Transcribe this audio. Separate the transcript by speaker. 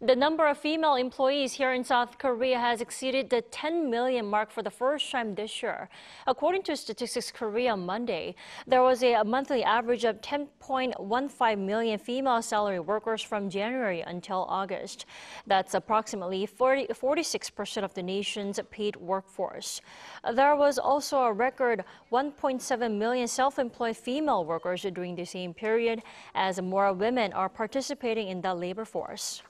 Speaker 1: The number of female employees here in South Korea has exceeded the 10 million mark for the first time this year. According to Statistics Korea Monday, there was a monthly average of 10.15 million female salary workers from January until August. That's approximately 46% of the nation's paid workforce. There was also a record 1.7 million self-employed female workers during the same period as more women are participating in the labor force.